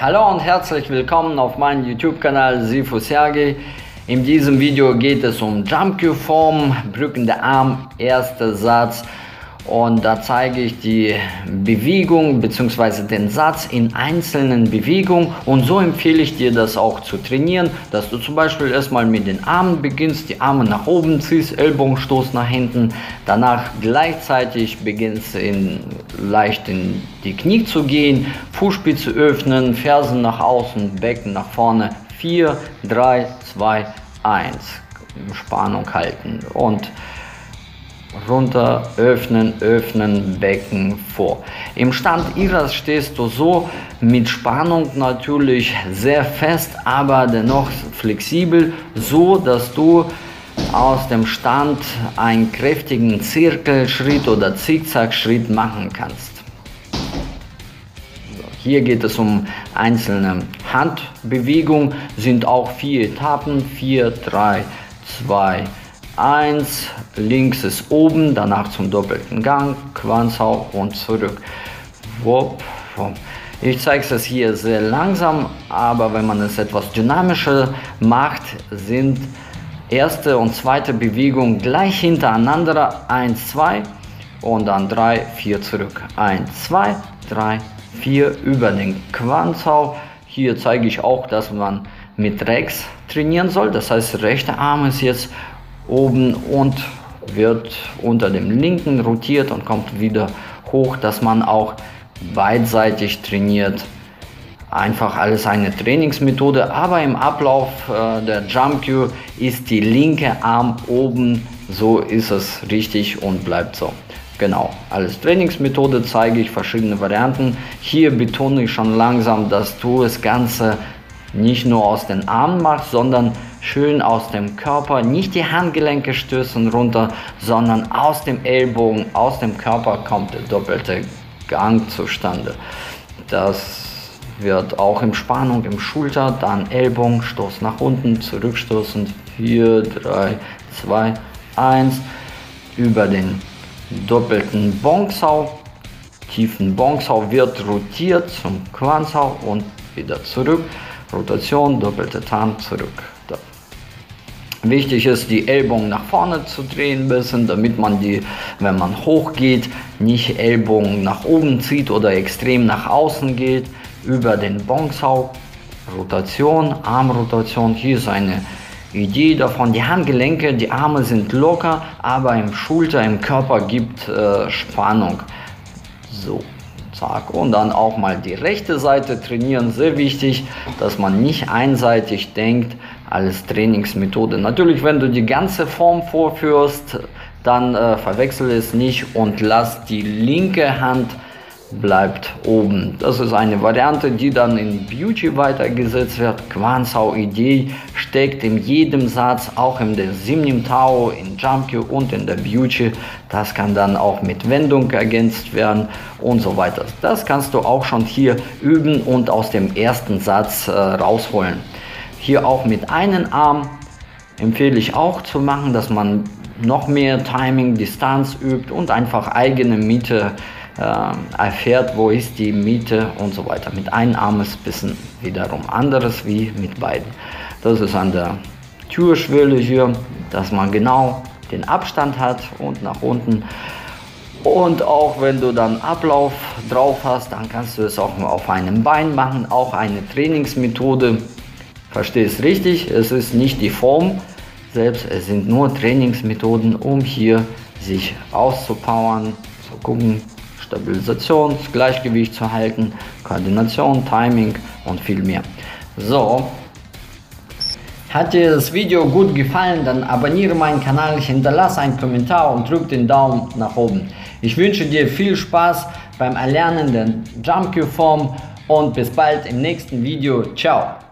Hallo und herzlich willkommen auf meinem YouTube-Kanal Sifu Sergei. In diesem Video geht es um Jump Form, Brückende Arm, erster Satz und da zeige ich die Bewegung bzw. den Satz in einzelnen Bewegungen. Und so empfehle ich dir das auch zu trainieren, dass du zum Beispiel erstmal mit den Armen beginnst, die Arme nach oben ziehst, Ellbogenstoß nach hinten, danach gleichzeitig beginnst in, leicht in die Knie zu gehen, Fußspitze öffnen, Fersen nach außen, Becken nach vorne, 4, 3, 2, 1, Spannung halten. Und runter, öffnen, öffnen, Becken vor. Im Stand Iras stehst du so mit Spannung natürlich sehr fest, aber dennoch flexibel, so dass du aus dem Stand einen kräftigen Zirkelschritt oder Zickzackschritt machen kannst. Hier geht es um einzelne Handbewegungen, sind auch vier Etappen, 4, 3, 2, 1, links ist oben, danach zum doppelten Gang, Quanzhau und zurück. Ich zeige es hier sehr langsam, aber wenn man es etwas dynamischer macht, sind erste und zweite Bewegung gleich hintereinander. 1, 2 und dann 3, 4 zurück. 1, 2, 3, 4 über den Quanzhau. Hier zeige ich auch, dass man mit rechts trainieren soll. Das heißt, rechte Arm ist jetzt oben und wird unter dem linken rotiert und kommt wieder hoch, dass man auch beidseitig trainiert. Einfach alles eine Trainingsmethode, aber im Ablauf äh, der Jump Cue ist die linke Arm oben, so ist es richtig und bleibt so. Genau, als Trainingsmethode zeige ich verschiedene Varianten. Hier betone ich schon langsam, dass du das Ganze nicht nur aus den Armen machst, sondern schön aus dem Körper, nicht die Handgelenke stößen runter, sondern aus dem Ellbogen, aus dem Körper kommt der doppelte Gang zustande. Das wird auch im Spannung im Schulter, dann Ellbogen, Stoß nach unten, zurückstoßen, 4, 3, 2, 1, über den doppelten Bonsau, tiefen Bonsau wird rotiert zum Quanzhau und wieder zurück, Rotation, doppelte Tarn, zurück. Wichtig ist, die Ellbogen nach vorne zu drehen bisschen, damit man die, wenn man hoch geht, nicht Ellbogen nach oben zieht oder extrem nach außen geht. Über den Bonsau, Rotation, Armrotation. Hier ist eine Idee davon. Die Handgelenke, die Arme sind locker, aber im Schulter, im Körper gibt äh, Spannung. So, zack. Und dann auch mal die rechte Seite trainieren. Sehr wichtig, dass man nicht einseitig denkt als Trainingsmethode. Natürlich, wenn du die ganze Form vorführst, dann äh, verwechsel es nicht und lass die linke Hand bleibt oben. Das ist eine Variante, die dann in Beauty weitergesetzt wird. Quanzhau Idee steckt in jedem Satz, auch in der Simnim Tao, in Jumpy und in der Beauty. Das kann dann auch mit Wendung ergänzt werden und so weiter. Das kannst du auch schon hier üben und aus dem ersten Satz äh, rausholen. Hier auch mit einem Arm empfehle ich auch zu machen, dass man noch mehr Timing, Distanz übt und einfach eigene Miete äh, erfährt, wo ist die Miete und so weiter. Mit einem Arm ist ein bisschen wiederum anderes wie mit beiden. Das ist an der Türschwelle hier, dass man genau den Abstand hat und nach unten. Und auch wenn du dann Ablauf drauf hast, dann kannst du es auch auf einem Bein machen, auch eine Trainingsmethode. Verstehst richtig, es ist nicht die Form selbst, es sind nur Trainingsmethoden, um hier sich auszupowern, zu gucken, Stabilisation, Gleichgewicht zu halten, Koordination, Timing und viel mehr. So, hat dir das Video gut gefallen, dann abonniere meinen Kanal, hinterlasse einen Kommentar und drück den Daumen nach oben. Ich wünsche dir viel Spaß beim Erlernen der Jump Q Form und bis bald im nächsten Video. Ciao!